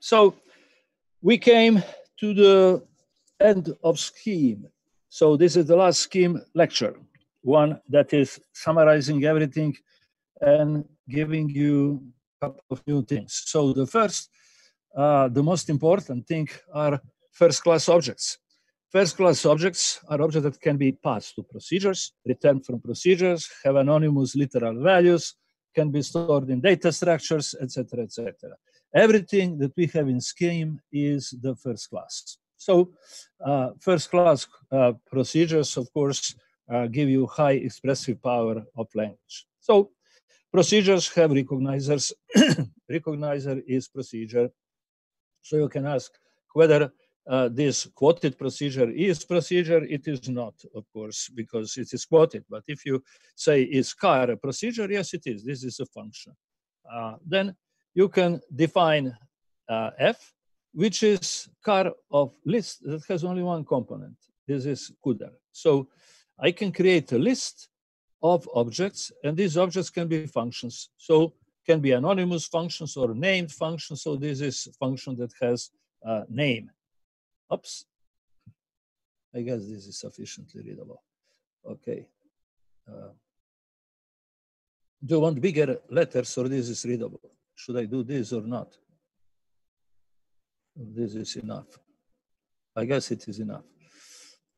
So we came to the end of scheme. So this is the last scheme lecture, one that is summarizing everything and giving you a couple of new things. So the first, uh, the most important thing are first class objects. First class objects are objects that can be passed to procedures, returned from procedures, have anonymous literal values, can be stored in data structures, etc., etc. Everything that we have in Scheme is the first class. So uh, first class uh, procedures, of course, uh, give you high expressive power of language. So procedures have recognizers. Recognizer is procedure. So you can ask whether uh, this quoted procedure is procedure, it is not, of course, because it is quoted. But if you say is car a procedure, yes, it is. This is a function. Uh, then you can define uh, f, which is car of list that has only one component. This is CDR. So I can create a list of objects, and these objects can be functions. So can be anonymous functions or named functions. So this is function that has name. Oops. I guess this is sufficiently readable. Okay. Uh, do you want bigger letters or this is readable? Should I do this or not? This is enough. I guess it is enough.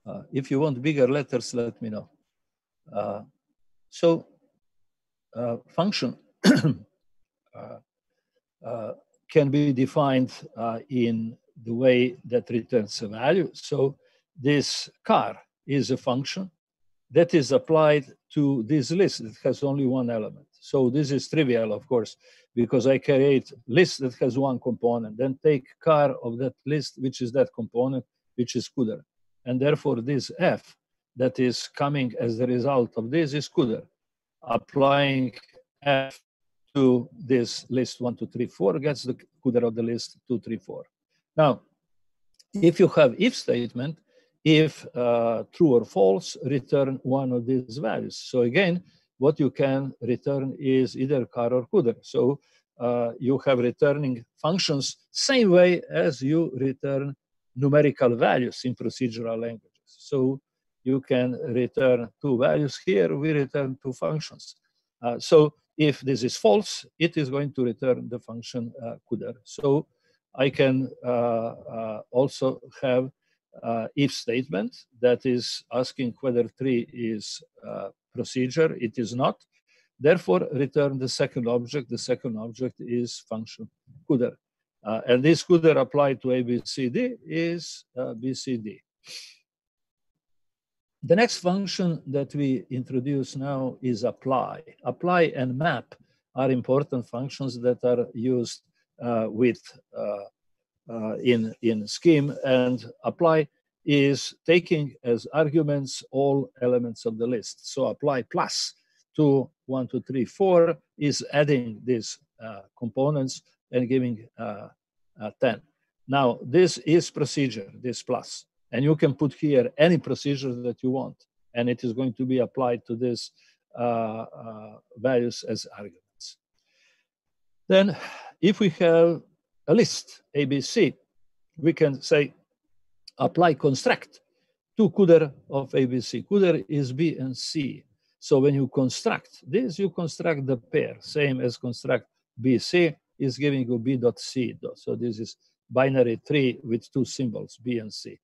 Uh, if you want bigger letters, let me know. Uh, so uh, function uh, uh, can be defined uh, in the way that returns a value. So this car is a function that is applied to this list that has only one element. So this is trivial, of course, because I create list that has one component, then take car of that list, which is that component, which is CDR. And therefore this F that is coming as the result of this is CDR. Applying F to this list one, two, three, four gets the CDR of the list two, three, four. Now, if you have if statement, if uh, true or false, return one of these values. So again, what you can return is either car or CDR. So uh, you have returning functions same way as you return numerical values in procedural languages. So you can return two values here, we return two functions. Uh, so if this is false, it is going to return the function uh, CDR. So I can uh, uh, also have uh, if statement that is asking whether tree is procedure. It is not. Therefore, return the second object. The second object is function CDR. Uh, and this CDR applied to ABCD is uh, BCD. The next function that we introduce now is apply. Apply and map are important functions that are used uh, with uh, uh, in, in scheme and apply is taking as arguments all elements of the list. So apply plus to one, two, three, four is adding these uh, components and giving uh, uh, 10. Now, this is procedure, this plus, and you can put here any procedure that you want, and it is going to be applied to these values as arguments. Then, if we have a list, ABC, we can say apply construct to CDR of ABC. CDR is B and C. So when you construct this, you construct the pair, same as construct BC is giving you B dot C. So this is binary tree with two symbols, B and C.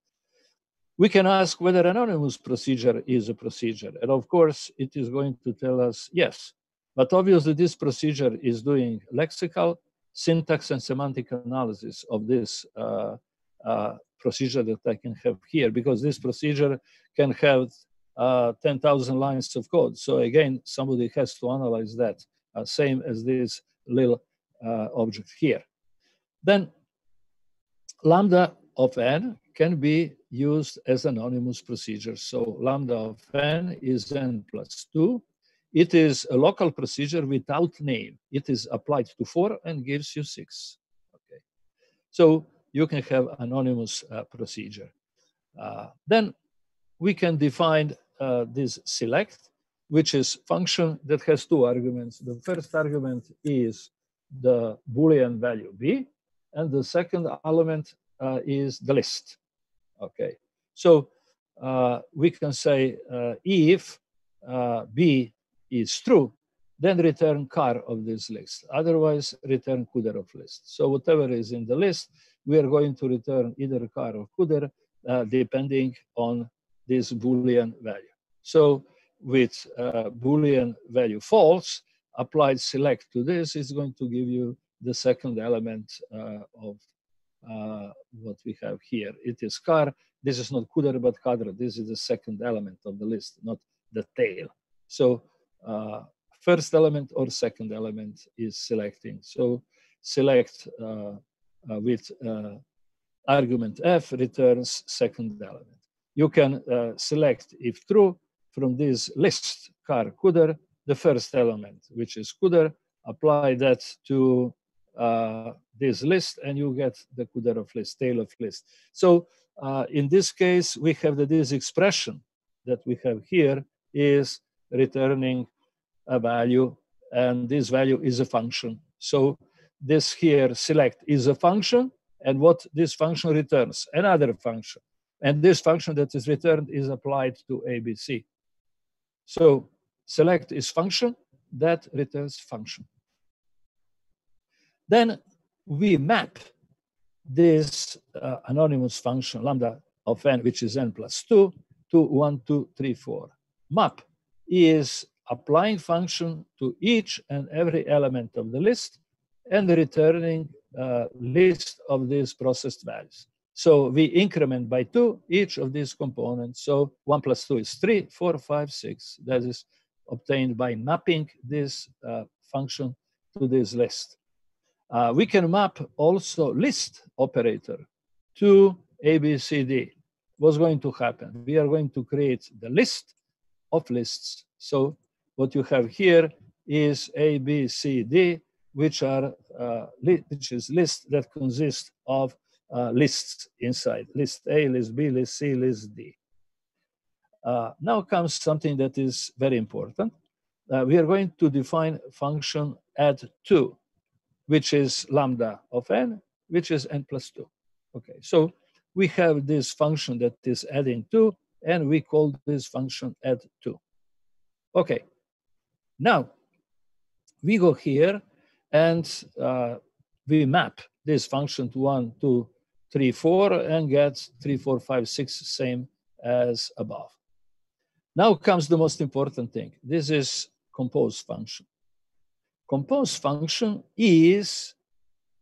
We can ask whether anonymous procedure is a procedure. And of course, it is going to tell us yes. But obviously, this procedure is doing lexical, syntax, and semantic analysis of this uh, uh, procedure that I can have here, because this procedure can have uh, 10,000 lines of code. So again, somebody has to analyze that, uh, same as this little uh, object here. Then lambda of n can be used as anonymous procedure. So lambda of n is n plus 2. It is a local procedure without name. It is applied to 4 and gives you 6. Okay. So you can have anonymous uh, procedure. Uh, then we can define uh, this select, which is function that has two arguments. The first argument is the Boolean value b, and the second element uh, is the list. Okay, so uh, we can say uh, if B is true, then return car of this list. Otherwise, return CDR of list. So whatever is in the list, we are going to return either car or CDR, uh, depending on this Boolean value. So with uh, Boolean value false, applied select to this is going to give you the second element uh, of uh, what we have here. It is car. This is not CDR, but CADR. This is the second element of the list, not the tail. So uh, first element or second element is selecting. So select uh, with uh, argument f returns second element. You can select if true from this list car CDR the first element, which is CDR, apply that to uh, this list and you get the CDR of list, tail of list. So uh, in this case, we have that this expression that we have here is returning a value and this value is a function. So this here select is a function and what this function returns, another function. And this function that is returned is applied to ABC. So select is function, that returns function. Then we map this uh, anonymous function lambda of n, which is n plus 2, to 1, 2, 3, 4. Map is applying function to each and every element of the list and returning uh, list of these processed values. So we increment by two each of these components. So one plus two is three, four, five, six. That is obtained by mapping this uh, function to this list. Uh, we can map also list operator to ABCD. What's going to happen? We are going to create the list of lists. So what you have here is ABCD, which are uh, which is list that consists of uh, lists inside list A, list B, list C, list D. Uh, now comes something that is very important. Uh, we are going to define function add2, which is lambda of n, which is n plus 2. Okay, so we have this function that is adding 2, and we call this function add2. Okay, now we go here and uh, we map this function to 1, 2, 3, 4, and get 3, 4, 5, 6, same as above. Now comes the most important thing. This is compose function. Compose function is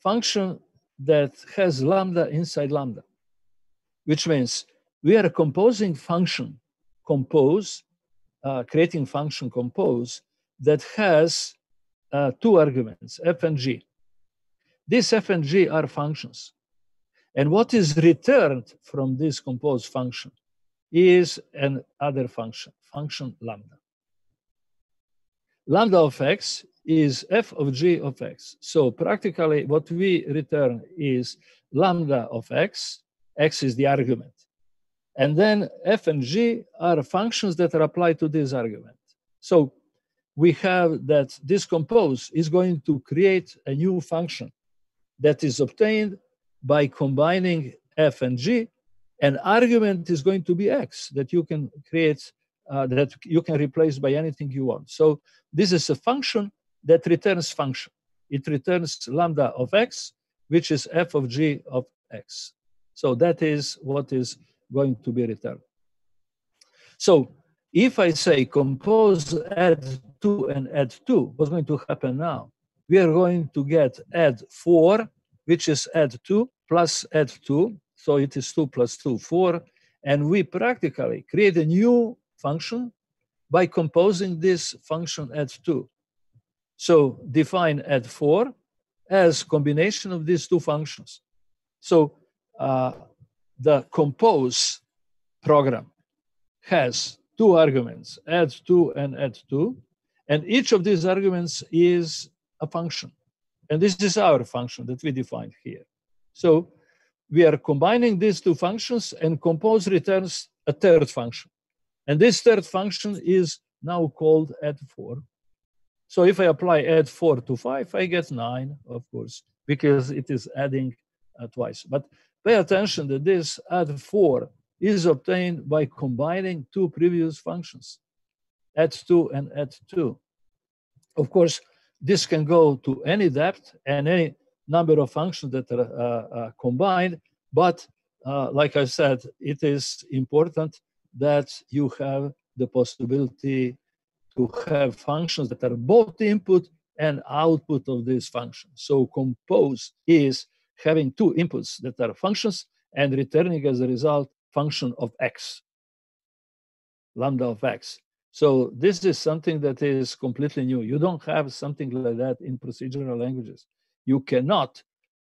function that has lambda inside lambda, which means we are composing function compose, uh, creating function compose that has uh, two arguments, f and g. These f and g are functions. And what is returned from this compose function is an other function, function lambda. Lambda of x is f of g of x. So practically what we return is lambda of x, x is the argument. And then f and g are functions that are applied to this argument. So we have that this compose is going to create a new function that is obtained by combining f and g an argument is going to be x that you can create, uh, that you can replace by anything you want. So this is a function that returns function. It returns lambda of x, which is f of g of x. So that is what is going to be returned. So if I say compose add 2 and add 2, what's going to happen now? We are going to get add 4, which is add 2, plus add 2, so it is 2 plus 2, 4. And we practically create a new function by composing this function add2. So define add4 as combination of these two functions. So uh, the compose program has two arguments, add2 and add2. And each of these arguments is a function. And this is our function that we defined here. So we are combining these two functions and compose returns a third function. And this third function is now called add4. So if I apply add4 to 5, I get 9, of course, because it is adding uh, twice. But pay attention that this add four is obtained by combining two previous functions, add2 and add2. Of course, this can go to any depth and any number of functions that are uh, uh, combined, but uh, like I said, it is important that you have the possibility to have functions that are both input and output of this function. So compose is having two inputs that are functions and returning as a result function of x, lambda of x. So this is something that is completely new. You don't have something like that in procedural languages. You cannot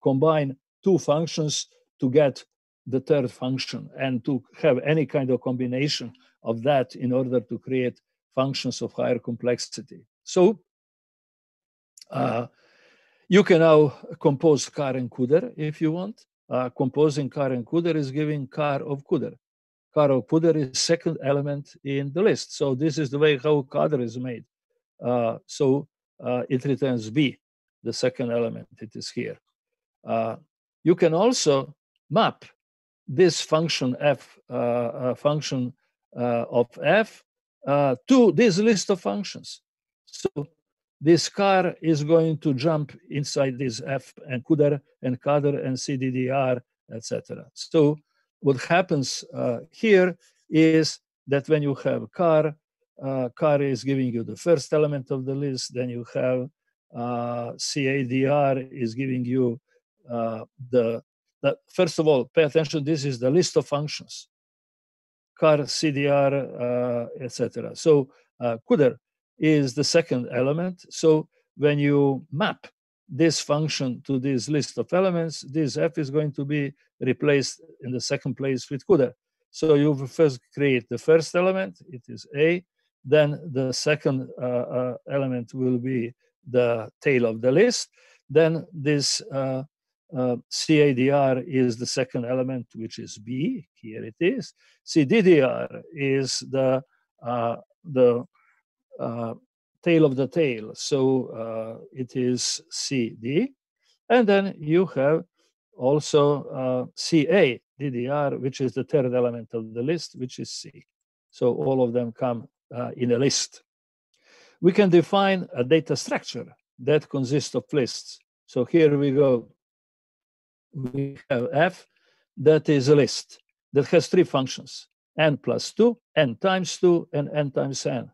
combine two functions to get the third function and to have any kind of combination of that in order to create functions of higher complexity. So uh, you can now compose car and CDR if you want. Uh, composing car and CDR is giving car of CDR. Car of CDR is second element in the list. So this is the way how CUDER is made. Uh, so uh, it returns B, the second element. It is here. Uh, you can also map this function f uh, uh, function of f to this list of functions. So this car is going to jump inside this f and CDR and CADR and CDDR, etc. So what happens uh, here is that when you have car, uh, car is giving you the first element of the list, then you have uh, CADR is giving you the that first of all, pay attention, this is the list of functions, car, CDR, uh, etc. So uh, CDR is the second element. So when you map this function to this list of elements, this f is going to be replaced in the second place with CDR. So you first create the first element, it is A, then the second uh, uh, element will be the tail of the list. Then this uh, uh, CADR is the second element, which is B. Here it is. CDDR is the uh, the uh, tail of the tail, so uh, it is CD. And then you have also uh, CA DDR, which is the third element of the list, which is C. So all of them come uh, in a list. We can define a data structure that consists of lists. So here we go we have f that is a list that has three functions n plus 2, n times 2, and n times n.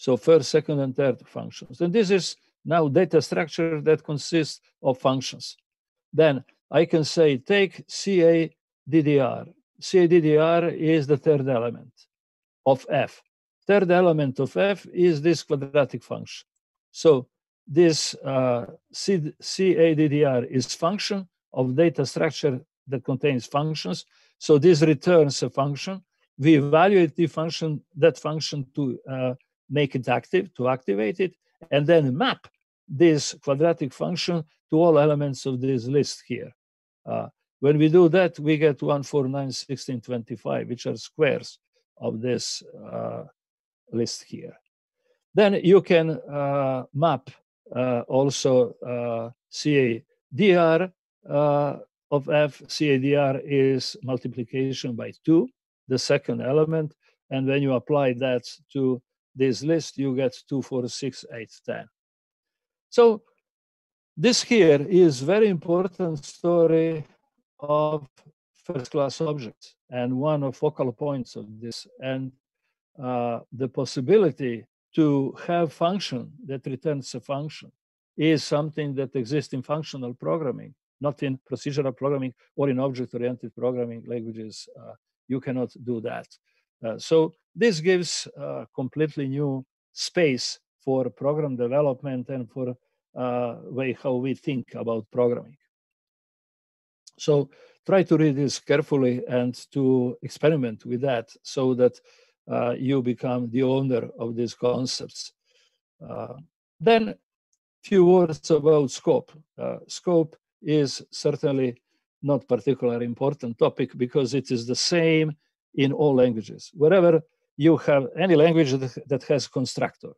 So first, second, and third functions. And this is now data structure that consists of functions. Then I can say take CA DDR. CADDR is the third element of f. Third element of f is this quadratic function. So this uh, CADDR is function of data structure that contains functions. So this returns a function. We evaluate the function, that function to uh, make it active, to activate it, and then map this quadratic function to all elements of this list here. Uh, when we do that, we get 1, 4, 9, 16, 25, which are squares of this uh, list here. Then you can uh, map uh, also uh, CADR uh, of f CADR is multiplication by 2, the second element. And when you apply that to this list, you get 2, 4, 6, 8, 10. So this here is very important story of first-class objects and one of focal points of this. And uh, the possibility to have function that returns a function is something that exists in functional programming not in procedural programming or in object-oriented programming languages. Uh, you cannot do that. Uh, so this gives uh, completely new space for program development and for uh, way how we think about programming. So try to read this carefully and to experiment with that so that uh, you become the owner of these concepts. Uh, then few words about scope. scope is certainly not particularly important topic because it is the same in all languages. Wherever you have any language that, has constructor,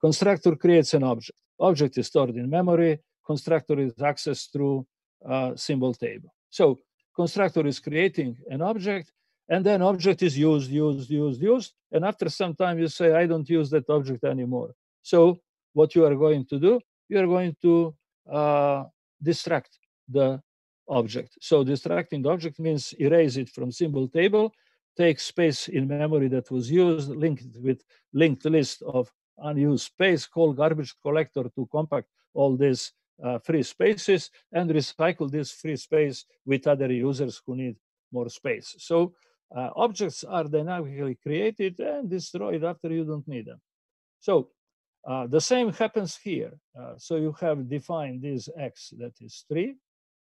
constructor creates an object. Object is stored in memory. Constructor is accessed through uh, symbol table. So constructor is creating an object and then object is used, used, used, used. And after some time you say, I don't use that object anymore. So what you are going to do, you are going to uh, distract the object. So distracting the object means erase it from symbol table, take space in memory that was used, linked with linked list of unused space, call garbage collector to compact all these uh, free spaces and recycle this free space with other users who need more space. So uh, objects are dynamically created and destroyed after you don't need them. So uh, the same happens here. Uh, so you have defined this x that is 3.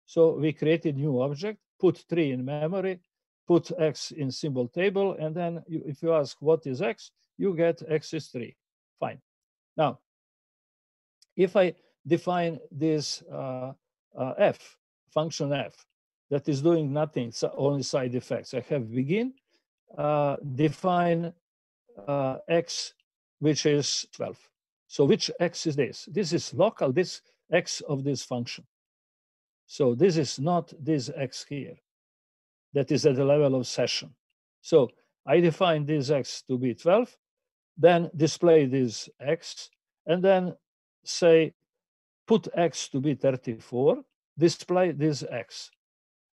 So we created new object, put 3 in memory, put x in symbol table, and then you, if you ask what is x, you get x is 3. Fine. Now, if I define this uh, uh, f, function f, that is doing nothing, so only side effects. I have begin, uh, define uh, x, which is 12. So which x is this? This is local, this x of this function. So this is not this x here. That is at the level of session. So I define this x to be 12, then display this x, and then say put x to be 34, display this x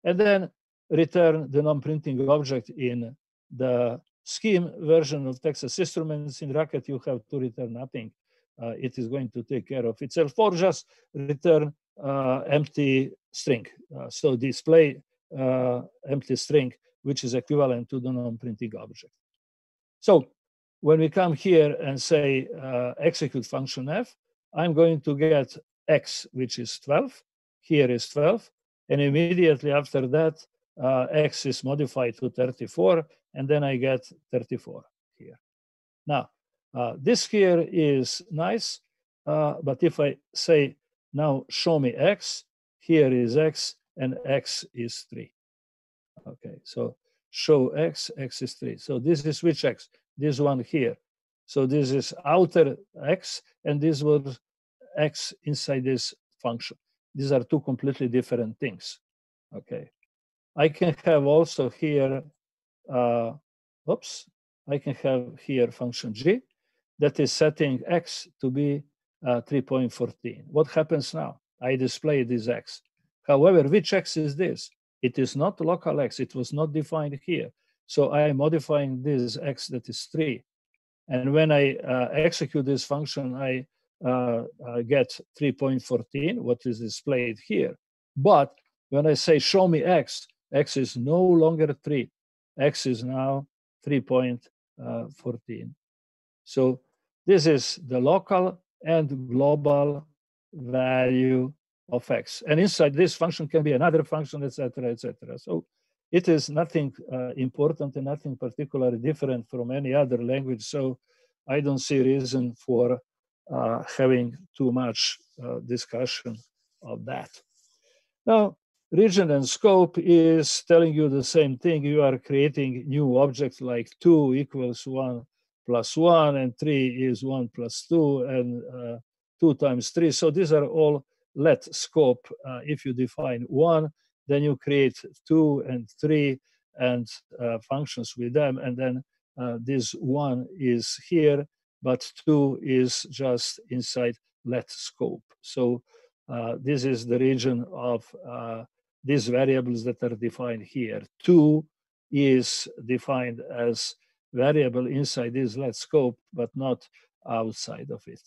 and then return the non-printing object in the scheme version of Texas Instruments. In Racket, you have to return nothing. Uh, it is going to take care of itself, or just return uh, empty string. Uh, so display empty string, which is equivalent to the non-printing object. So when we come here and say uh, execute function f, I'm going to get x, which is 12. Here is 12. And immediately after that, uh, x is modified to 34, and then I get 34 here. Now, uh, this here is nice, uh, but if I say, now show me x, here is x, and x is 3. Okay, so show x, x is 3. So this is which x? This one here. So this is outer x, and this was x inside this function. These are two completely different things. Okay. I can have also here, uh, oops, I can have here function g that is setting x to be uh, 3.14. What happens now? I display this x. However, which x is this? It is not local x. It was not defined here. So I am modifying this x that is 3. And when I uh, execute this function, I uh, uh, get 3.14, what is displayed here. But when I say show me x, x is no longer 3. x is now 3.14. So this is the local and global value of x. And inside this function can be another function, etc., etc. So it is nothing uh, important and nothing particularly different from any other language. So I don't see reason for uh, having too much uh, discussion of that. Now, region and scope is telling you the same thing. You are creating new objects like 2 equals 1 plus 1, and 3 is 1 plus 2, and uh, 2 times 3. So these are all let scope. Uh, if you define 1, then you create 2 and 3 and uh, functions with them, and then uh, this 1 is here, but two is just inside let scope. So uh, this is the region of uh, these variables that are defined here. Two is defined as variable inside this let scope, but not outside of it.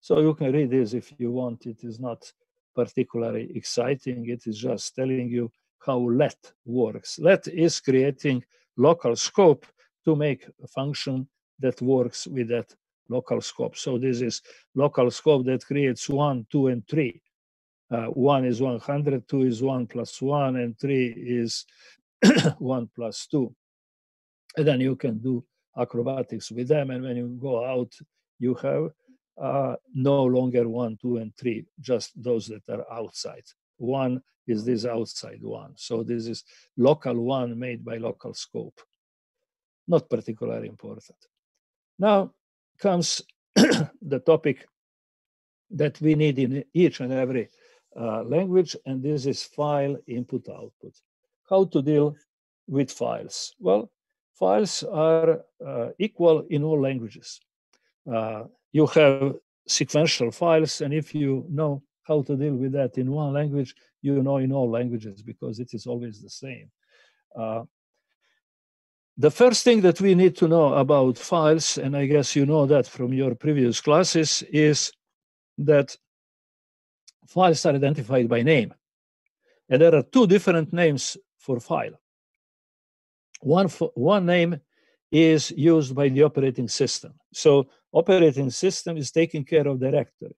So you can read this if you want. It is not particularly exciting. It is just telling you how let works. Let is creating local scope to make a function that works with that local scope. So this is local scope that creates one, two, and three. Uh, one is 100, two is one plus one, and three is one plus two. And then you can do acrobatics with them. And when you go out, you have uh, no longer one, two, and three, just those that are outside. One is this outside one. So this is local one made by local scope. Not particularly important. Now comes the topic that we need in each and every uh, language, and this is file input output. How to deal with files? Well, files are uh, equal in all languages. Uh, you have sequential files, and if you know how to deal with that in one language, you know in all languages because it is always the same. Uh, the first thing that we need to know about files, and I guess you know that from your previous classes, is that files are identified by name. And there are two different names for file. One, one name is used by the operating system. So operating system is taking care of directory.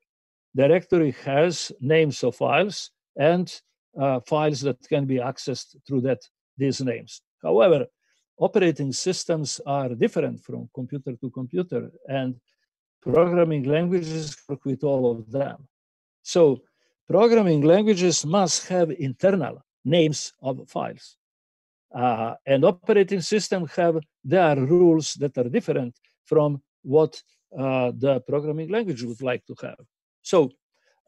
Directory has names of files and uh, files that can be accessed through that these names. However, operating systems are different from computer to computer and programming languages work with all of them. So programming languages must have internal names of files. Uh, and operating systems have their rules that are different from what the programming language would like to have. So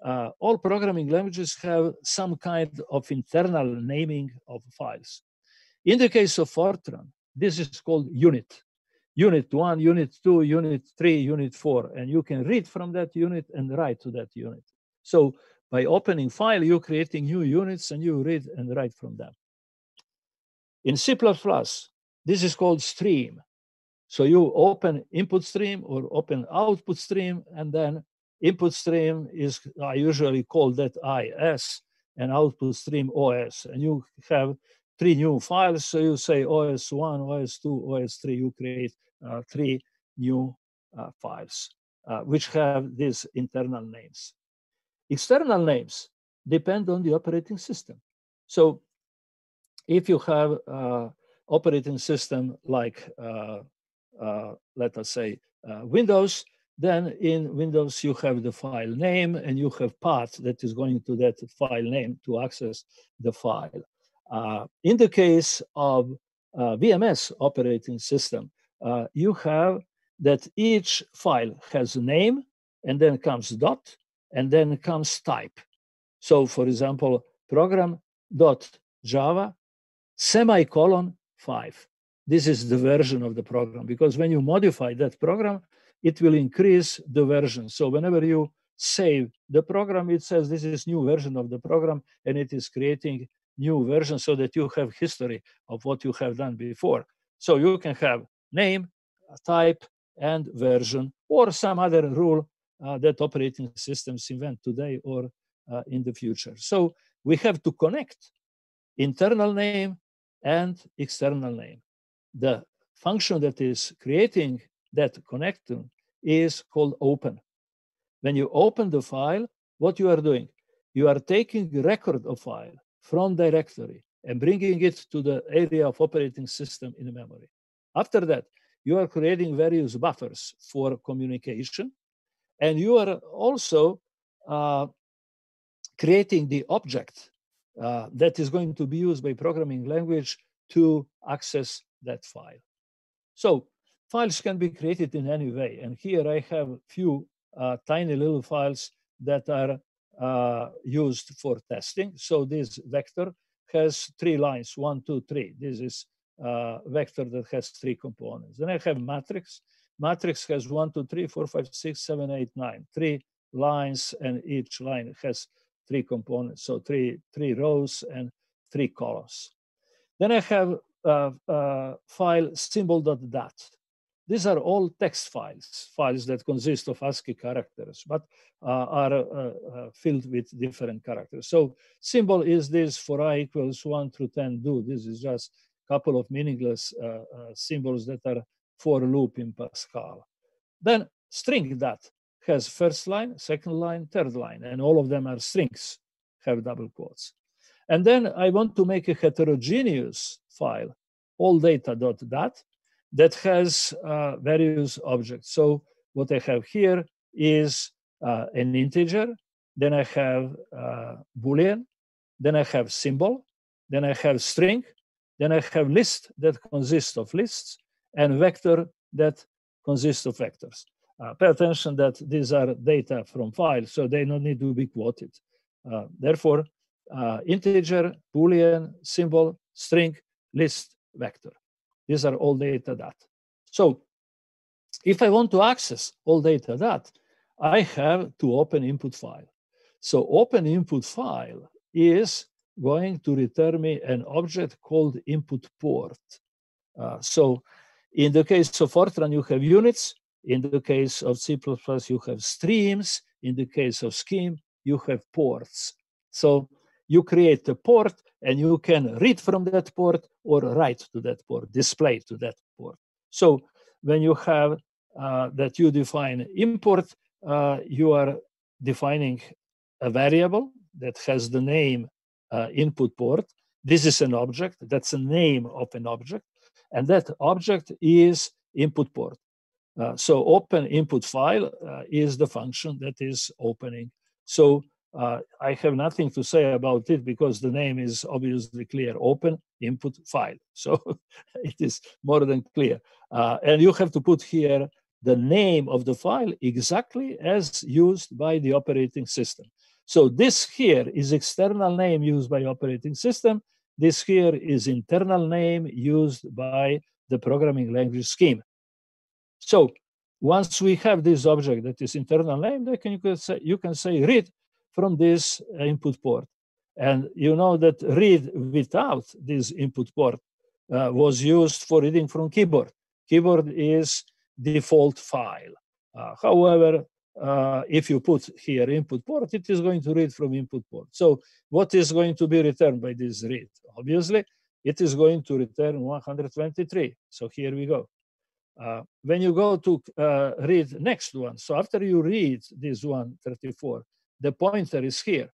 uh, all programming languages have some kind of internal naming of files. In the case of Fortran, this is called unit. Unit one, unit two, unit three, unit four. And you can read from that unit and write to that unit. So by opening file, you're creating new units and you read and write from them. In C++, this is called stream. So you open input stream or open output stream, and then input stream is I usually call that IS and output stream OS. And you have three new files. So you say OS1, OS2, OS3, you create uh, three new uh, files, uh, which have these internal names. External names depend on the operating system. So if you have uh, operating system like, uh, let us say, Windows, then in Windows, you have the file name and you have path that is going to that file name to access the file. Uh, in the case of uh, VMS operating system, uh, you have that each file has a name and then comes dot and then comes type. So for example, program dot program.java semicolon five. This is the version of the program because when you modify that program, it will increase the version. So whenever you save the program, it says this is new version of the program and it is creating new version so that you have history of what you have done before. So you can have name, type, and version, or some other rule uh, that operating systems invent today or uh, in the future. So we have to connect internal name and external name. The function that is creating that connector is called open. When you open the file, what you are doing? You are taking record of file from directory and bringing it to the area of operating system in memory. After that, you are creating various buffers for communication, and you are also uh, creating the object uh, that is going to be used by programming language to access that file. So files can be created in any way. And here I have a few uh, tiny little files that are uh, used for testing. So this vector has three lines, one, two, three. This is a vector that has three components. Then I have matrix. Matrix has one, two, three, four, five, six, seven, eight, nine. Three lines, and each line has three components. So three, three rows and three columns. Then I have a, a file symbol.dat. These are all text files, files that consist of ASCII characters, but uh, are uh, uh, filled with different characters. So symbol is this for i equals 1 through 10 do. This is just a couple of meaningless symbols that are for loop in Pascal. Then string that has first line, second line, third line, and all of them are strings, have double quotes. And then I want to make a heterogeneous file, all data data.dat, that has uh, various objects. So what I have here is uh, an integer, then I have uh, Boolean, then I have symbol, then I have string, then I have list that consists of lists, and vector that consists of vectors. Uh, pay attention that these are data from files, so they don't need to be quoted. Uh, therefore, uh, integer, boolean, symbol, string, list, vector. These are all data that. So if I want to access all data that, I have to open input file. So open input file is going to return me an object called input port. Uh, so in the case of Fortran, you have units. In the case of C++, you have streams. In the case of Scheme, you have ports. So you create a port and you can read from that port or write to that port, display to that port. So when you have uh, that you define import, uh, you are defining a variable that has the name uh, input port. This is an object, that's a name of an object, and that object is input port. Uh, so open input file uh, is the function that is opening. So uh, I have nothing to say about it because the name is obviously clear, open input file. So it is more than clear. Uh, and you have to put here the name of the file exactly as used by the operating system. So this here is external name used by operating system. This here is internal name used by the programming language scheme. So once we have this object that is internal name, then you can say, you can say read from this input port. And you know that read without this input port uh, was used for reading from keyboard. Keyboard is default file. Uh, however, uh, if you put here input port, it is going to read from input port. So what is going to be returned by this read? Obviously, it is going to return 123. So here we go. Uh, when you go to uh, read next one, so after you read this 134, the pointer is here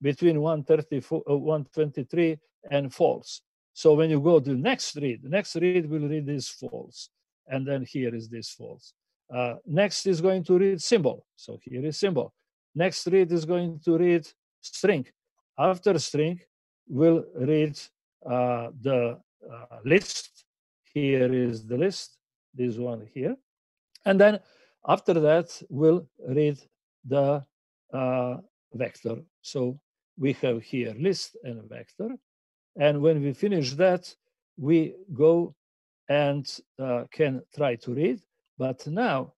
between 134, uh, 123 and false. So when you go to next read, next read will read this false. And then here is this false. Uh, next is going to read symbol. So here is symbol. Next read is going to read string. After string, will read uh, the uh, list. Here is the list, this one here. And then after that, we'll read the vector. So we have here list and vector. And when we finish that, we go and uh, can try to read. But now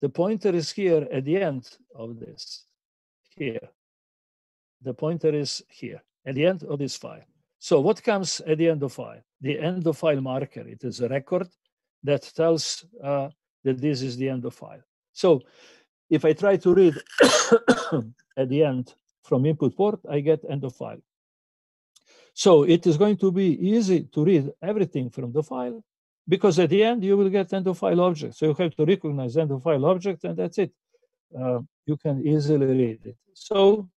the pointer is here at the end of this, here. The pointer is here at the end of this file. So what comes at the end of file? The end of file marker. It is a record that tells uh, that this is the end of file. So if I try to read at the end from input port, I get end of file. So it is going to be easy to read everything from the file because at the end you will get end of file object. So you have to recognize end of file object and that's it. Uh, you can easily read it. So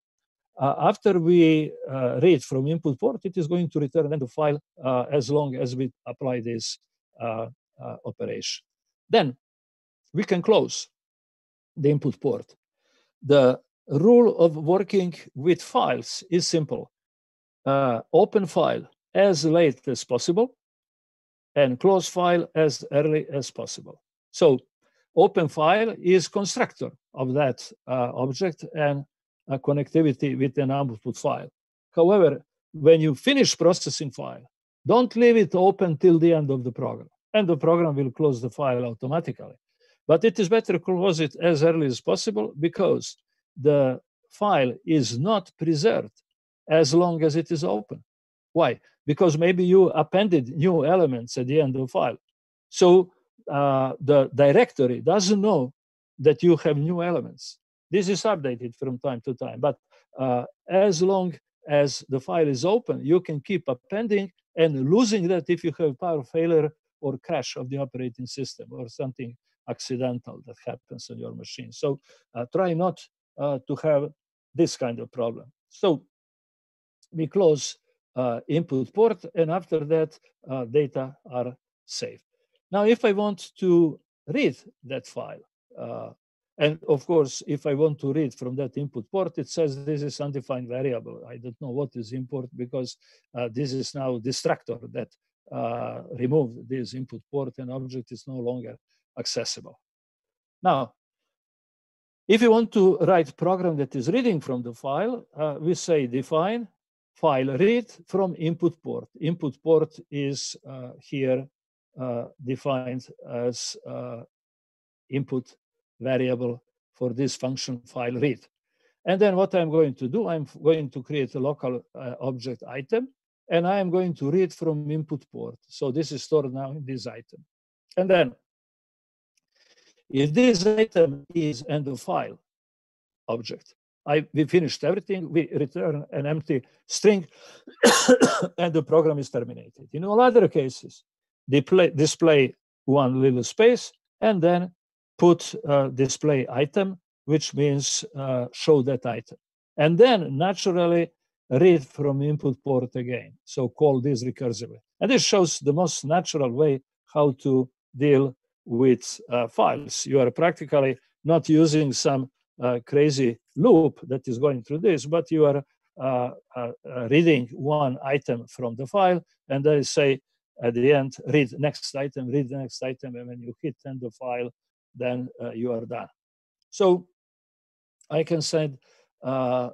uh, after we uh, read from input port, it is going to return end of file uh, as long as we apply this uh, uh, operation. Then we can close the input port. The rule of working with files is simple. Uh, open file as late as possible and close file as early as possible. So open file is constructor of that uh, object and a connectivity with an output file. However, when you finish processing file, don't leave it open till the end of the program. And the program will close the file automatically. But it is better to close it as early as possible because the file is not preserved as long as it is open. Why? Because maybe you appended new elements at the end of the file. So uh, the directory doesn't know that you have new elements. This is updated from time to time, but uh, as long as the file is open, you can keep appending and losing that if you have power failure or crash of the operating system or something accidental that happens on your machine. So uh, try not uh, to have this kind of problem. So we close uh, input port and after that data are saved. Now if I want to read that file, and of course, if I want to read from that input port, it says this is undefined variable. I don't know what is import because uh, this is now destructor that uh, removed this input port and object is no longer accessible. Now, If you want to write program that is reading from the file, uh, we say define file read from input port. Input port is uh, here uh, defined as uh, input variable for this function file read. And then what I'm going to do, I'm going to create a local uh, object item, and I am going to read from input port. So this is stored now in this item. And then if this item is end of file object, I, we finished everything, we return an empty string, and the program is terminated. In all other cases, display, display one little space, and then put uh, display item, which means uh, show that item. And then naturally read from input port again. So call this recursively. And this shows the most natural way how to deal with uh, files. You are practically not using some uh, crazy loop that is going through this, but you are uh, uh, uh reading one item from the file and then say at the end, read next item, read the next item, and when you hit end the file, then uh, you are done. So I can send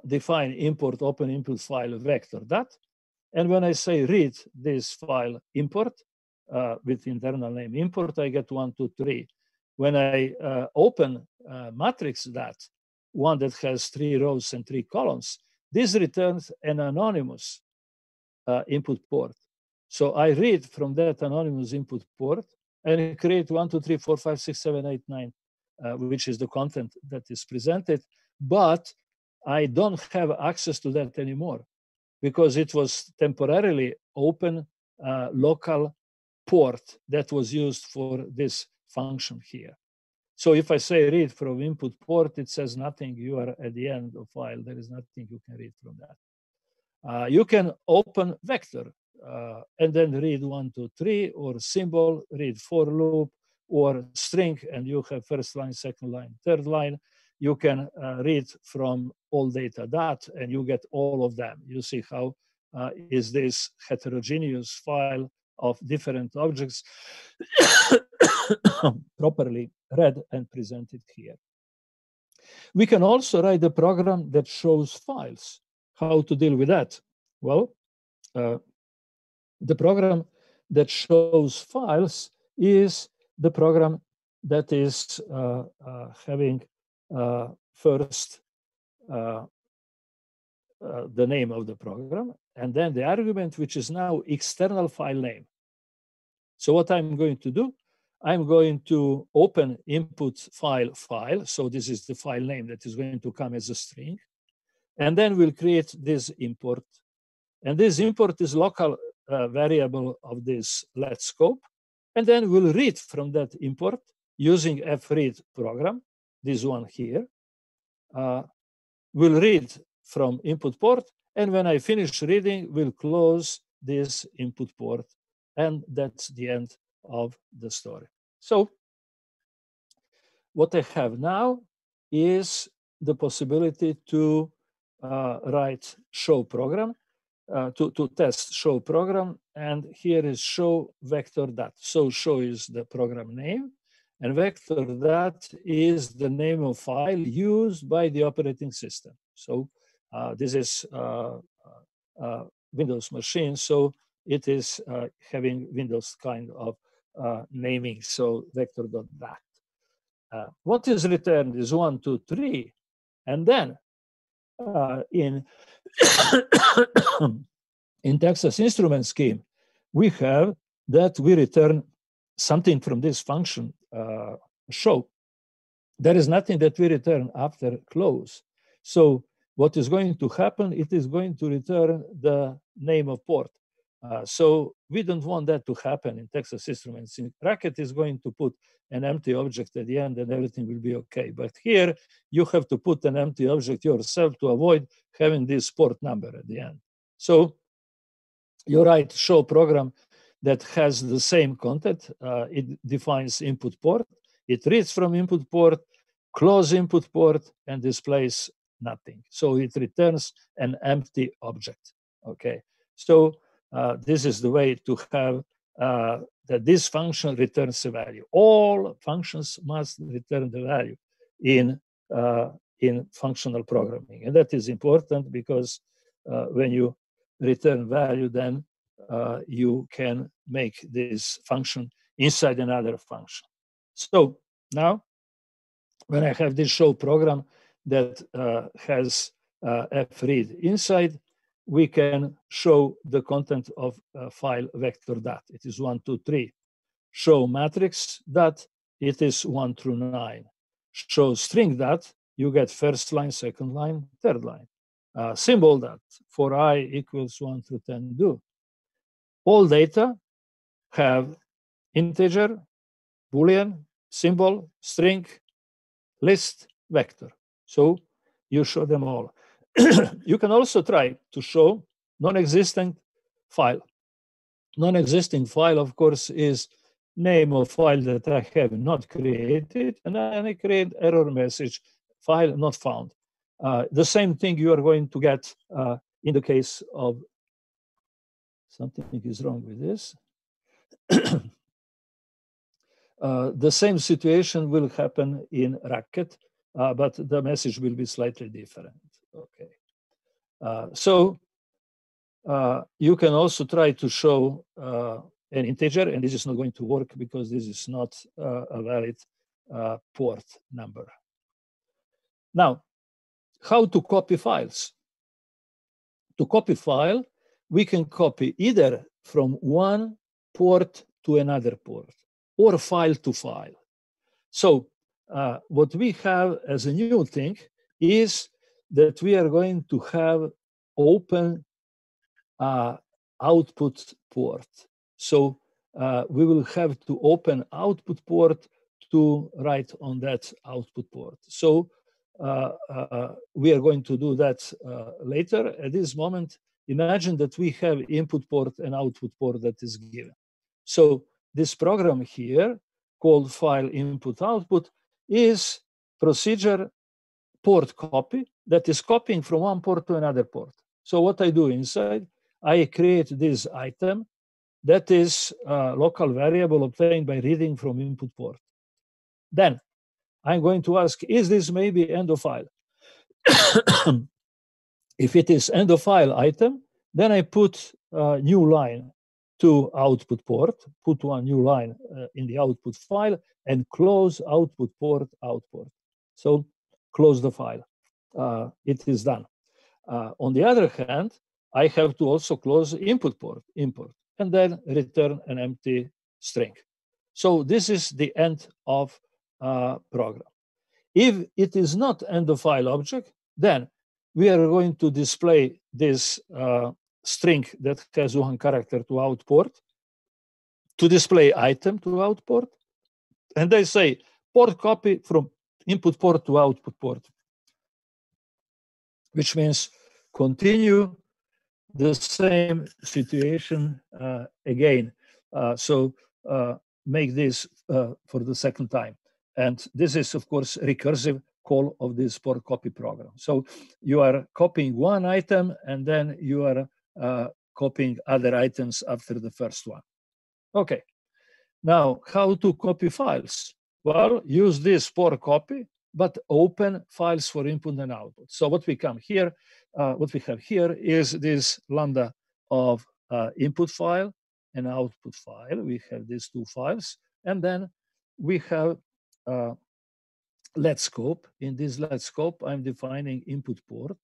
define import open input file vector that, and when I say read this file import, uh, with internal name import, I get one, two, three. When I uh, open uh, matrix that, one that has three rows and three columns, this returns an anonymous uh, input port. So I read from that anonymous input port and create one, two, three, four, five, six, seven, eight, nine, uh, which is the content that is presented. But I don't have access to that anymore because it was temporarily open uh, local port that was used for this function here. So if I say read from input port, it says nothing. You are at the end of file. There is nothing you can read from that. Uh, you can open vector uh, and then read one, two, three, or symbol, read for loop, or string, and you have first line, second line, third line. You can uh, read from all data that, and you get all of them. You see how uh, is this heterogeneous file of different objects properly read and presented here. We can also write a program that shows files. How to deal with that? Well, uh, the program that shows files is the program that is uh, uh, having uh, first uh, uh, the name of the program and then the argument, which is now external file name. So what I'm going to do, I'm going to open input file file. So this is the file name that is going to come as a string. And then we'll create this import. And this import is local uh, variable of this let scope. And then we'll read from that import using fread program, this one here. Uh, we'll read from input port and when I finish reading, we'll close this input port. And that's the end of the story. So what I have now is the possibility to uh, write show program, uh, to, to test show program. And here is show vector that. So show is the program name. And vector that is the name of file used by the operating system. So this is uh, uh, Windows machine, so it is having Windows kind of naming, so vector.dat. what is returned is one, two, three, and then in in Texas Instrument scheme, we have that we return something from this function uh, show. There is nothing that we return after close. So what is going to happen, it is going to return the name of port. Uh, so we don't want that to happen in Texas Instruments. In Racket is going to put an empty object at the end and everything will be okay. But here you have to put an empty object yourself to avoid having this port number at the end. So you write show program that has the same content. Uh, it defines input port. It reads from input port, close input port, and displays nothing. So it returns an empty object. Okay. So uh, this is the way to have uh, that this function returns a value. All functions must return the value in uh, in functional programming. And that is important because uh, when you return value, then uh, you can make this function inside another function. So now, when I have this show program that uh, has uh, fread inside, we can show the content of file vector dot. It is one, two, three. Show matrix dot, it is one through nine. Show string dot, you get first line, second line, third line. Uh, symbol dot for i equals one through 10 do. All data have integer, boolean, symbol, string, list, vector. So you show them all. you can also try to show non-existent file. Non-existing file, of course, is name of file that I have not created, and then I create error message, file not found. Uh, the same thing you are going to get uh, in the case of something is wrong with this. uh, the same situation will happen in Racket, uh, but the message will be slightly different. Okay. Uh, so uh, you can also try to show uh, an integer, and this is not going to work because this is not uh, a valid uh, port number. Now, how to copy files? To copy file, we can copy either from one port to another port or file to file. So uh, what we have as a new thing is that we are going to have open uh, output port. So uh, we will have to open output port to write on that output port. So uh, uh we are going to do that uh, later. At this moment, imagine that we have input port and output port that is given. So this program here called file input output is procedure port copy that is copying from one port to another port. So what I do inside, I create this item that is a local variable obtained by reading from input port. Then I'm going to ask, is this maybe end of file? if it is end of file item, then I put a new line to output port, put one new line uh, in the output file and close output port output. So close the file. Uh, it is done. Uh, on the other hand, I have to also close input port, import, and then return an empty string. So this is the end of uh, program. If it is not end of file object, then we are going to display this uh, string that has one character to output, to display item to output, and they say port copy from input port to output port, which means continue the same situation uh, again. Uh, so uh, make this uh, for the second time. And this is, of course, recursive call of this port copy program. So you are copying one item and then you are copying other items after the first one. Okay, now how to copy files? Well, use this for copy, but open files for input and output. So what we come here, uh, what we have here is this lambda of uh, input file and output file. We have these two files, and then we have uh, let scope. In this let scope, I'm defining input port,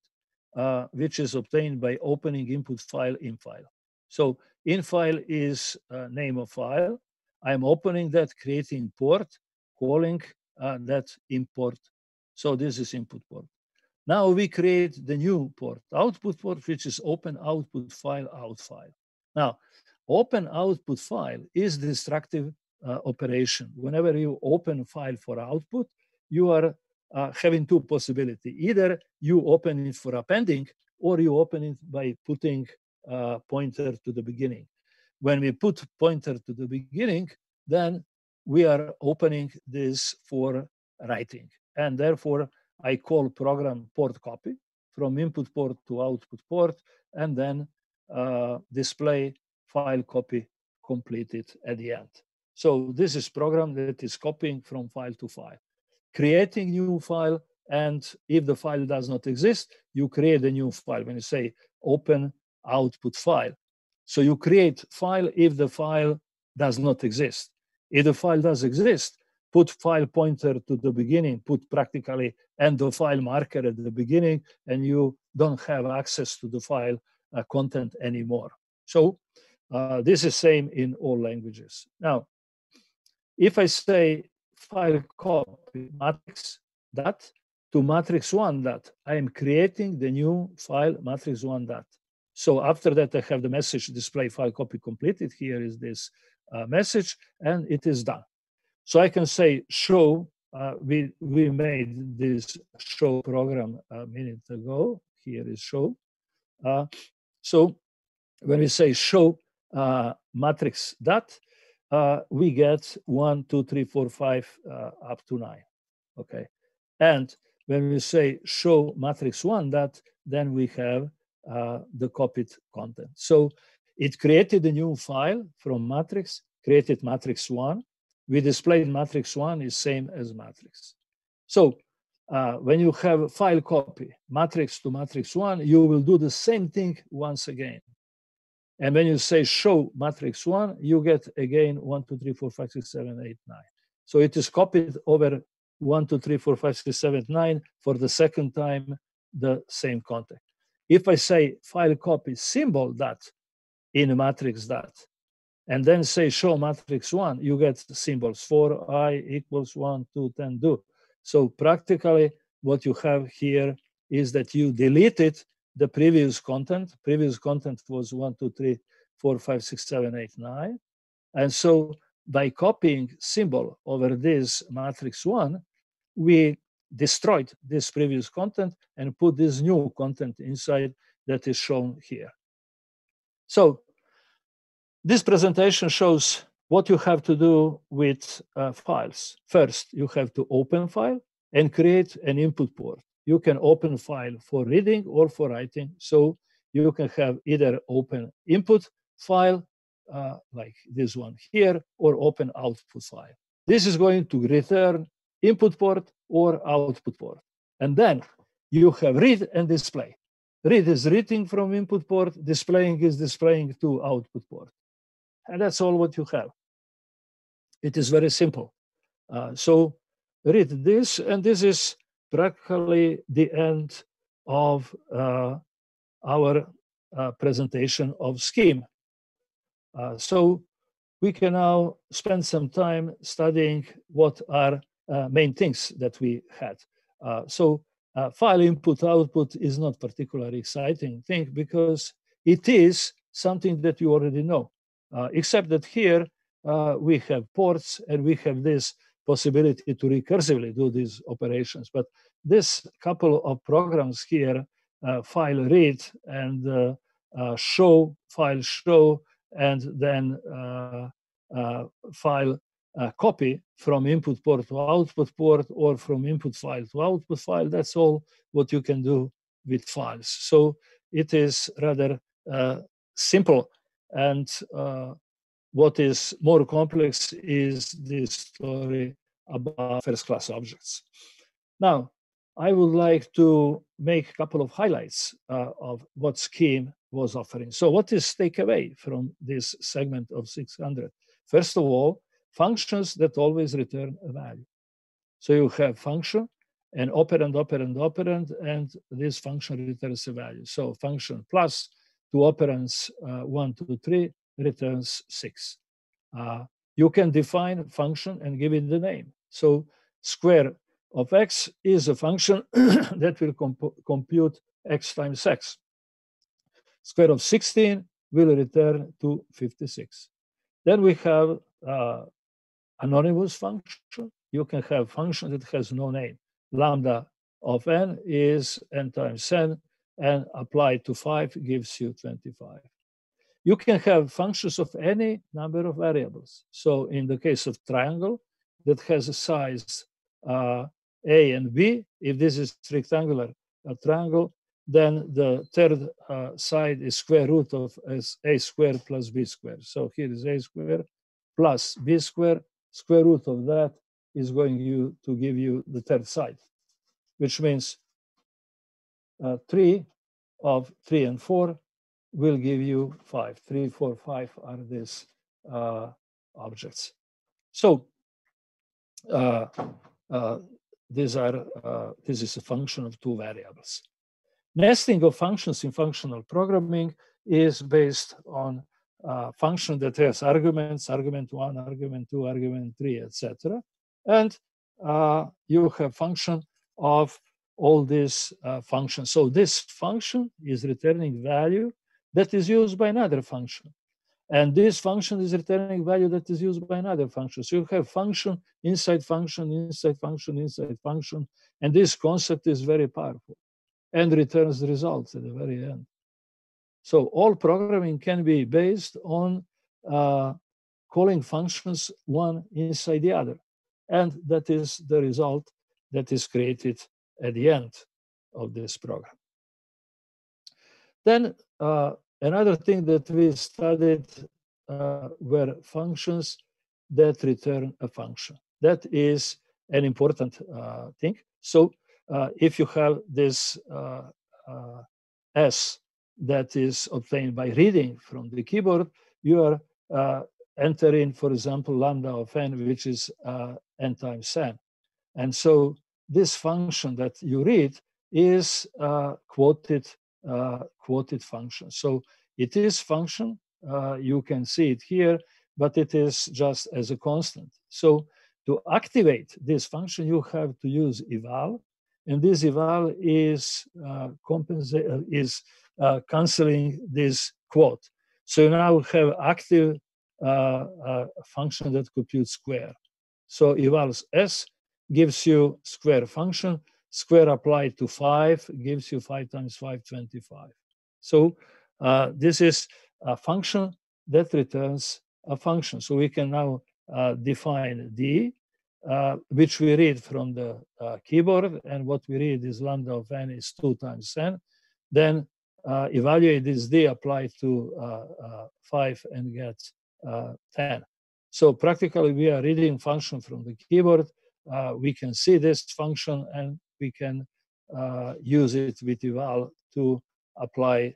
uh, which is obtained by opening input file in file. So in file is uh, name of file. I'm opening that, creating port, calling uh, that import. So this is input port. Now we create the new port, output port, which is open output file out file. Now, open output file is destructive uh, operation. Whenever you open file for output, you are uh, having two possibilities. Either you open it for appending or you open it by putting uh, pointer to the beginning. When we put pointer to the beginning, then we are opening this for writing. And therefore, I call program port copy from input port to output port, and then uh, display file copy completed at the end. So this is program that is copying from file to file, creating new file, And if the file does not exist, you create a new file when you say open output file. So you create file if the file does not exist. If the file does exist, put file pointer to the beginning, put practically end of file marker at the beginning, and you don't have access to the file uh, content anymore. So uh, this is same in all languages. Now, if I say file copy matrix dot to matrix one dot, I am creating the new file matrix one dot. So after that, I have the message display file copy completed. Here is this uh, message, and it is done. So I can say show. Uh, we we made this show program a minute ago. Here is show. Uh, so when we say show uh, matrix dot, uh, we get one, two, three, four, five, uh, up to nine. Okay, and when we say show matrix one that then we have uh, the copied content. So it created a new file from matrix, created matrix one. We displayed matrix one is same as matrix. So uh, when you have file copy, matrix to matrix one, you will do the same thing once again. And when you say show matrix one, you get again one, two, three, four, five, six, seven, eight, nine. So it is copied over one, two, three, four, five, six, seven, nine for the second time, the same content. If I say file copy symbol dot in matrix dot, and then say show matrix one, you get symbols for i equals one, two, ten, do. So practically what you have here is that you deleted the previous content. Previous content was one, two, three, four, five, six, seven, eight, nine. And so by copying symbol over this matrix one, we destroyed this previous content and put this new content inside that is shown here. So this presentation shows what you have to do with uh, files. First, you have to open file and create an input port. You can open file for reading or for writing. So you can have either open input file, uh, like this one here, or open output file. This is going to return input port or output port. And then you have read and display. Read is reading from input port, displaying is displaying to output port. And that's all what you have. It is very simple. Uh, so read this, and this is practically the end of uh, our uh, presentation of scheme. Uh, so we can now spend some time studying what are uh, main things that we had. Uh, so uh, file input output is not particularly exciting thing because it is something that you already know, except that here we have ports and we have this possibility to recursively do these operations. But this couple of programs here, uh, file read and uh, uh, show, file show, and then file uh, copy from input port to output port or from input file to output file. That's all what you can do with files. So it is rather uh, simple. And uh, what is more complex is this story about first class objects. Now, I would like to make a couple of highlights uh, of what Scheme was offering. So what is takeaway from this segment of 600? First of all, functions that always return a value. So you have function and operand, operand, operand, and this function returns a value. So function plus two operands, uh, one, two, three, returns six. Uh, you can define function and give it the name. So square of x is a function that will comp compute x times x. Square of 16 will return to 56. Then we have uh, anonymous function. You can have function that has no name. Lambda of n is n times n, and applied to 5 gives you 25. You can have functions of any number of variables. So in the case of triangle that has a size uh, a and b, if this is rectangular triangle, then the third uh, side is square root of a squared plus b squared. So here is a squared plus b squared square root of that is going you to give you the third side. which means uh, 3 of 3 and 4 will give you 5. 3, 4, 5 are these uh, objects. So uh, uh, these are, uh, this is a function of two variables. Nesting of functions in functional programming is based on uh, function that has arguments, argument one, argument two, argument three, etc. And uh, you have function of all these functions. So this function is returning value that is used by another function. And this function is returning value that is used by another function. So you have function, inside function, inside function, inside function. And this concept is very powerful and returns the results at the very end. So all programming can be based on uh, calling functions one inside the other. And that is the result that is created at the end of this program. Then uh, another thing that we studied uh, were functions that return a function. That is an important uh, thing. So uh, if you have this uh, uh, S that is obtained by reading from the keyboard, you are entering, for example, lambda of n, which is n times n. And so this function that you read is quoted, uh, quoted function. So it is function, uh, you can see it here, but it is just as a constant. So to activate this function, you have to use eval, and this eval is uh, uh, is uh, canceling this quote. So now we have active uh, function that computes square. So evals s gives you square function. Square applied to 5 gives you 5 times 5, 25. So uh, this is a function that returns a function. So we can now uh, define d, uh, which we read from the uh, keyboard. And what we read is lambda of n is 2 times n. Then uh, evaluate this d, applied to uh, 5 and get 10. So practically, we are reading function from the keyboard we can see this function and we can uh, use it with eval to apply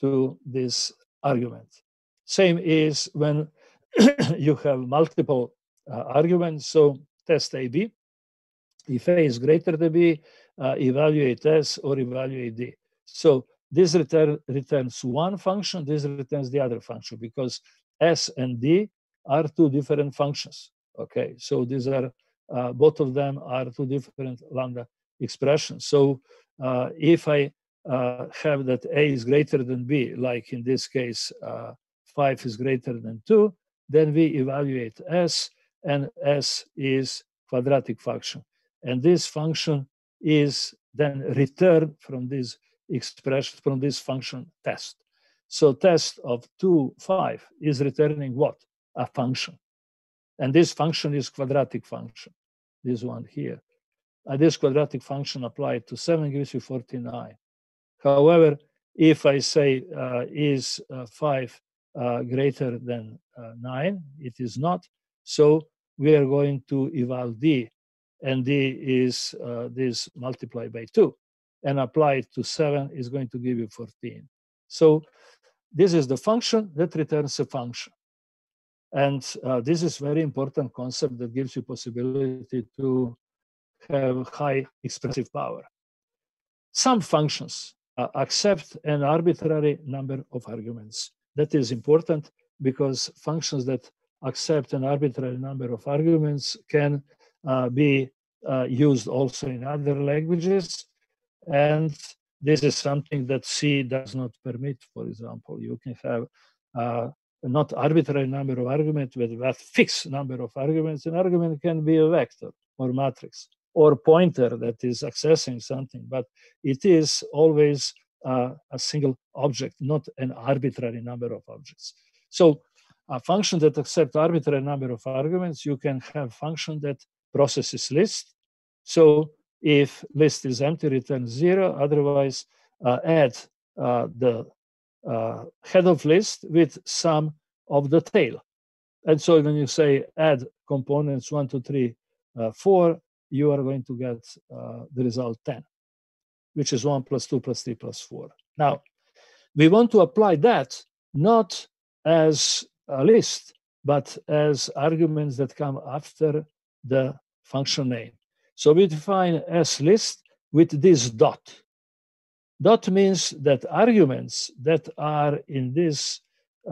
to this argument. Same is when you have multiple uh, arguments. So test AB. If A is greater than B, uh, evaluate S or evaluate D. So this return, returns one function, this returns the other function because S and D are two different functions. Okay, so these are uh, both of them are two different lambda expressions. So uh, if I uh, have that a is greater than b, like in this case, uh, 5 is greater than 2, then we evaluate s, and s is quadratic function. And this function is then returned from this expression, from this function test. So test of 2, 5 is returning what? A function. And this function is quadratic function, this one here. And this quadratic function applied to 7 gives you 49. However, if I say uh, is uh, 5 uh, greater than uh, 9, it is not. So we are going to eval d, and d is uh, this multiplied by 2. And applied to 7 is going to give you 14. So this is the function that returns a function. And uh, this is very important concept that gives you possibility to have high expressive power. Some functions uh, accept an arbitrary number of arguments. That is important because functions that accept an arbitrary number of arguments can uh, be uh, used also in other languages. And this is something that C does not permit, for example. You can have uh, not arbitrary number of arguments, but a fixed number of arguments. An argument can be a vector or matrix or pointer that is accessing something, but it is always uh, a single object, not an arbitrary number of objects. So a function that accepts arbitrary number of arguments, you can have function that processes list. So if list is empty, return zero. Otherwise, uh, add uh, the uh, head of list with sum of the tail. And so when you say add components one, two, three, uh, four, you are going to get uh, the result 10, which is 1 plus 2 plus 3 plus 4. Now, we want to apply that not as a list, but as arguments that come after the function name. So we define S list with this dot. Dot means that arguments that are in this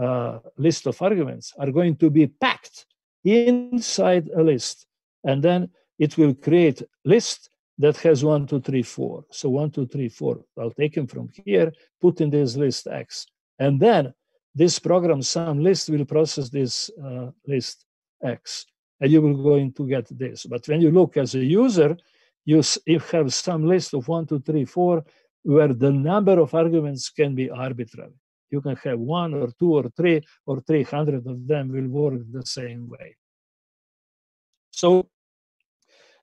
uh, list of arguments are going to be packed inside a list. And then it will create list that has one, two, three, four. So one, two, three, four. I'll take them from here, put in this list X. And then this program sum list will process this uh, list X. And you will going to get this. But when you look as a user, you, you have sum list of one, two, three, four, where the number of arguments can be arbitrary. You can have one or two or three or 300 of them will work the same way. So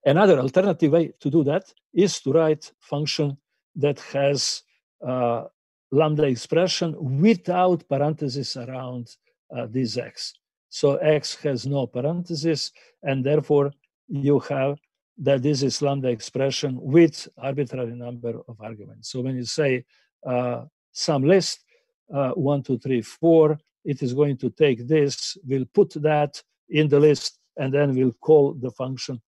another alternative way to do that is to write function that has uh, lambda expression without parentheses around uh, this x. So x has no parentheses, and therefore you have that this is lambda expression with arbitrary number of arguments. So when you say uh, sum list, uh, one, two, three, four, it is going to take this, we'll put that in the list, and then we'll call the function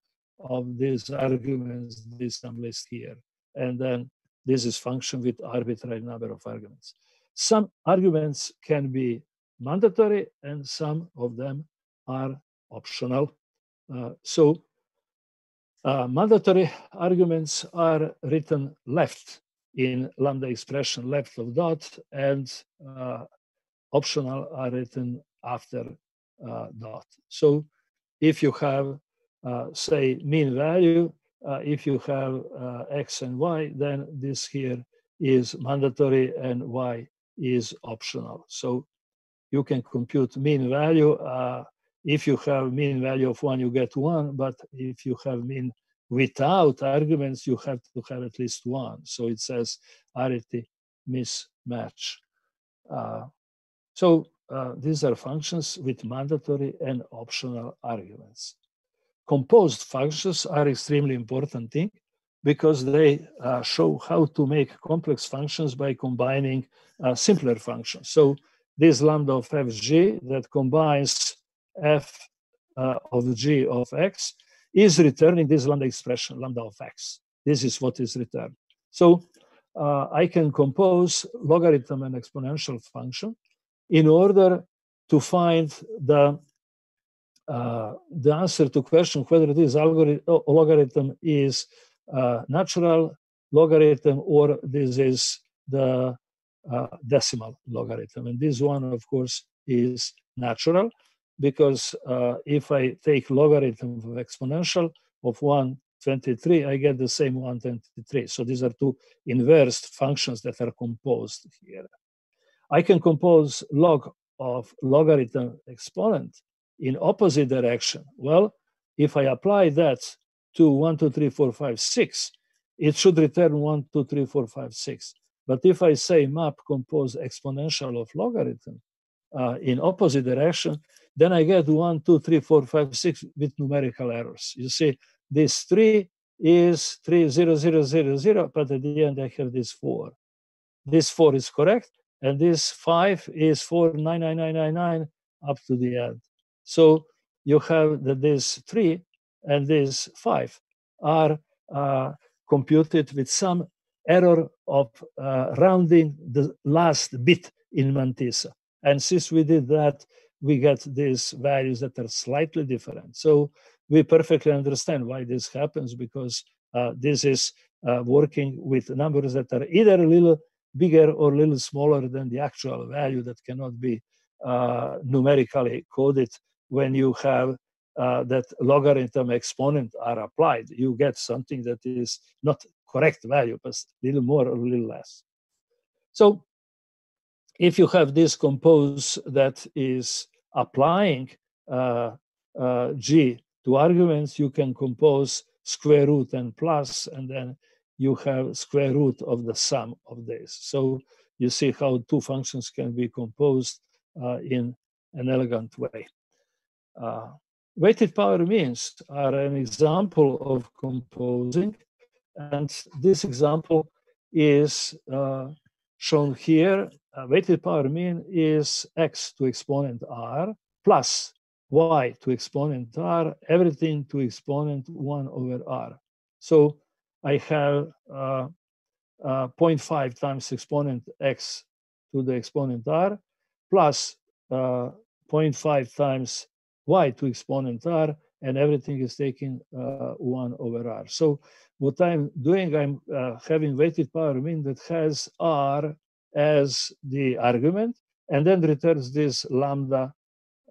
of these arguments, this sum list here. And then this is function with arbitrary number of arguments. Some arguments can be mandatory and some of them are optional. Uh, so uh, mandatory arguments are written left in lambda expression left of dot and uh, optional are written after uh, dot. So if you have, say, mean value, uh, if you have uh, x and y, then this here is mandatory and y is optional. So you can compute mean value. Uh, if you have mean value of one, you get one, but if you have mean without arguments, you have to have at least one. So it says arity mismatch. Uh, so uh, these are functions with mandatory and optional arguments composed functions are extremely important thing because they uh, show how to make complex functions by combining uh, simpler functions. So this lambda of fg that combines f uh, of g of x is returning this lambda expression, lambda of x. This is what is returned. So uh, I can compose logarithm and exponential function in order to find the uh, the answer to question whether this algorithm, logarithm is uh, natural logarithm or this is the uh, decimal logarithm. And this one, of course, is natural because uh, if I take logarithm of exponential of 123, I get the same 123. So these are two inverse functions that are composed here. I can compose log of logarithm exponent in opposite direction. Well, if I apply that to 1, 2, 3, 4, 5, 6, it should return 1, 2, 3, 4, 5, 6. But if I say map compose exponential of logarithm uh, in opposite direction, then I get 1, 2, 3, 4, 5, 6 with numerical errors. You see, this 3 is 3, 0, 0, 0, 0, but at the end I have this 4. This 4 is correct, and this 5 is 4, 9, 9, 9, 9, 9 up to the end. So you have that these three and these five are uh, computed with some error of uh, rounding the last bit in mantissa. And since we did that, we get these values that are slightly different. So we perfectly understand why this happens because uh, this is uh, working with numbers that are either a little bigger or a little smaller than the actual value that cannot be uh, numerically coded when you have uh, that logarithm exponent are applied, you get something that is not correct value, but a little more or a little less. So if you have this compose that is applying uh, uh, G to arguments, you can compose square root and plus, and then you have square root of the sum of this. So you see how two functions can be composed uh, in an elegant way. Uh, weighted power means are an example of composing. And this example is uh, shown here. Uh, weighted power mean is x to exponent r plus y to exponent r, everything to exponent 1 over r. So I have uh, uh, 0.5 times exponent x to the exponent r plus uh, 0.5 times y to exponent r, and everything is taking uh, 1 over r. So what I'm doing, I'm uh, having weighted power mean that has r as the argument, and then returns this lambda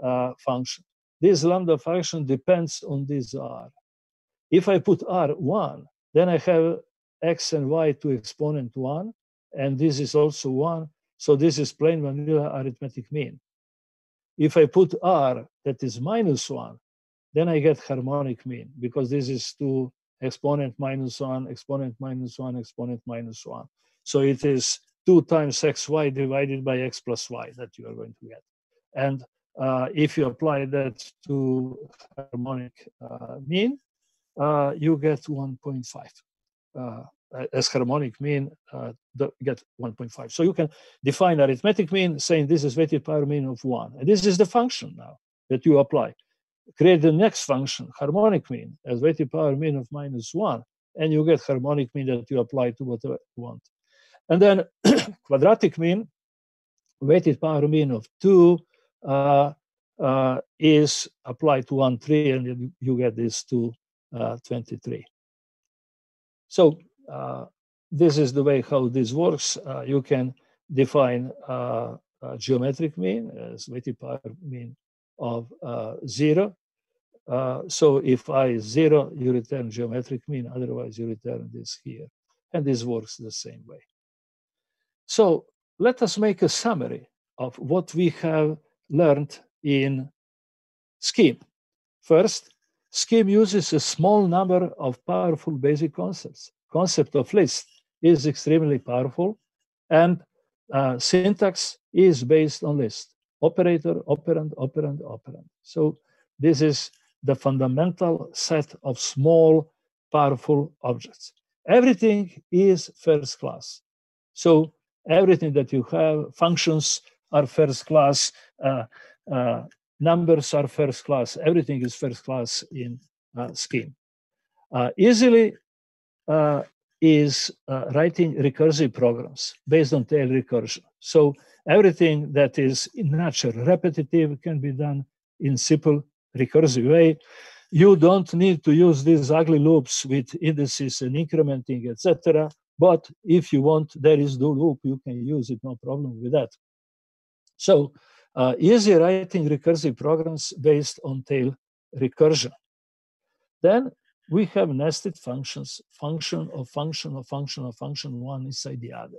uh, function. This lambda function depends on this r. If I put r 1, then I have x and y to exponent 1, and this is also 1. So this is plain vanilla arithmetic mean. If I put r that is minus 1, then I get harmonic mean, because this is 2 exponent minus 1, exponent minus 1, exponent minus 1. So it is 2 times xy divided by x plus y that you are going to get. And uh, if you apply that to harmonic uh, mean, uh, you get 1.5 uh, as harmonic mean, uh, get 1.5. So you can define arithmetic mean saying this is weighted power mean of 1. And this is the function now that you apply. Create the next function, harmonic mean, as weighted power mean of minus 1, and you get harmonic mean that you apply to whatever you want. And then quadratic mean, weighted power mean of 2, uh, uh, is applied to 1, 3, and you, get this to uh, 23. So uh, this is the way how this works. Uh, you can define uh, geometric mean as weighted power mean of zero. so if i is zero, you return geometric mean, otherwise you return this here. And this works the same way. So let us make a summary of what we have learned in scheme. First, scheme uses a small number of powerful basic concepts. Concept of list is extremely powerful, and uh, syntax is based on list. Operator, operand, operand, operand. So this is the fundamental set of small, powerful objects. Everything is first class. So everything that you have, functions are first class, uh, uh, numbers are first class, everything is first class in uh, scheme. Uh, easily uh, is uh, writing recursive programs based on tail recursion. So everything that is natural, repetitive can be done in simple recursive way. You don't need to use these ugly loops with indices and incrementing, etc. But if you want, there is the loop, you can use it, no problem with that. So uh, easy writing recursive programs based on tail recursion. Then we have nested functions, function of function of function of function, one inside the other.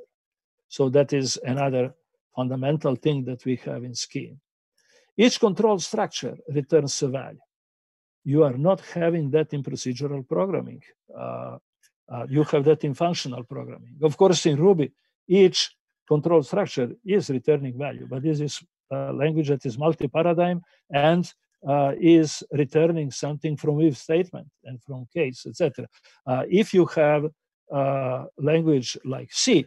So that is another fundamental thing that we have in scheme. Each control structure returns a value. You are not having that in procedural programming. Uh, uh, you have that in functional programming. Of course, in Ruby, each control structure is returning value, but this is a language that is multi-paradigm and uh, is returning something from if statement and from case, etc. Uh, if you have a language like C,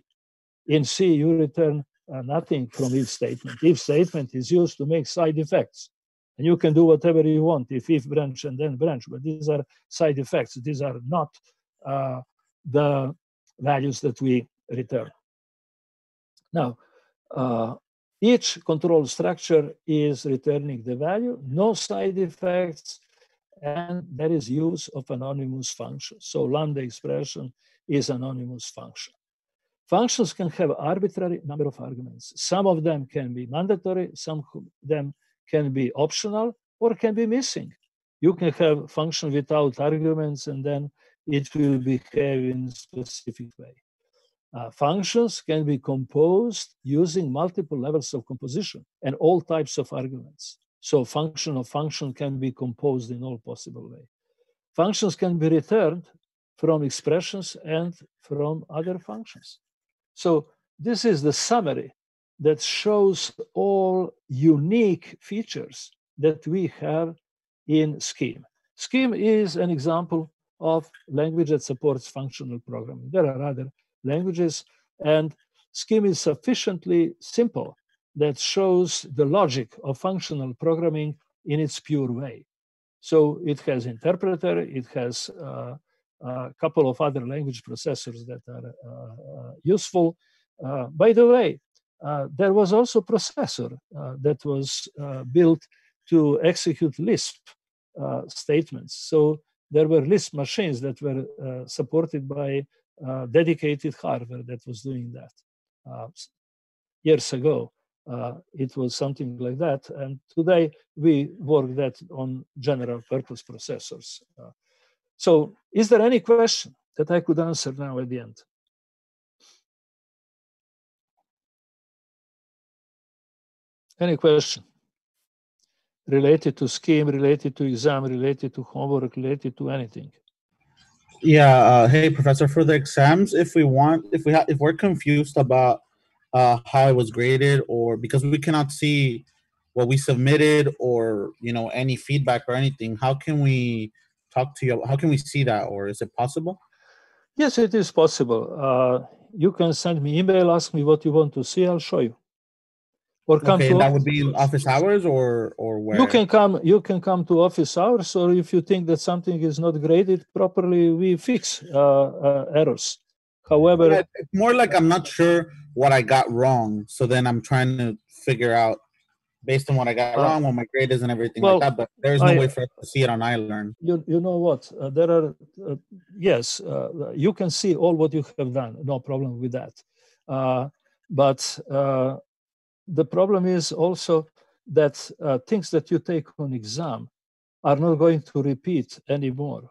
in C you return uh, nothing from if statement. If statement is used to make side effects. And you can do whatever you want if if branch and then branch, but these are side effects. These are not uh, the values that we return. Now, uh, each control structure is returning the value, no side effects, and there is use of anonymous function. So lambda expression is anonymous function. Functions can have arbitrary number of arguments. Some of them can be mandatory, some of them can be optional, or can be missing. You can have function without arguments, and then it will behave in specific way. Uh, functions can be composed using multiple levels of composition and all types of arguments. So function of function can be composed in all possible way. Functions can be returned from expressions and from other functions. So this is the summary that shows all unique features that we have in Scheme. Scheme is an example of language that supports functional programming. There are other languages, and Scheme is sufficiently simple that shows the logic of functional programming in its pure way. So it has interpreter, it has uh, a couple of other language processors that are uh, uh useful. Uh, by the way, uh, there was also processor that was built to execute Lisp statements. So there were Lisp machines that were supported by dedicated hardware that was doing that years ago. Uh, it was something like that. And today we work that on general purpose processors. Uh, so is there any question that I could answer now at the end? Any question related to scheme, related to exam, related to homework, related to anything? Yeah. Uh, hey, professor, for the exams, if we want, if we have, if we're confused about uh, how it was graded, or because we cannot see what we submitted, or you know any feedback or anything, how can we talk to you? How can we see that, or is it possible? Yes, it is possible. Uh, you can send me email, ask me what you want to see. I'll show you. Or come okay, to that would be office hours, or or where you can come. You can come to office hours, or if you think that something is not graded properly, we fix uh, uh, errors. However, yeah, it's more like I'm not sure what I got wrong. So then I'm trying to figure out based on what I got uh, wrong, what my grade is, and everything well, like that. But there's no I, way for us to see it on iLearn. You, you know what? Uh, there are uh, yes, uh, you can see all what you have done. No problem with that. Uh, but uh, the problem is also that uh, things that you take on exam are not going to repeat anymore.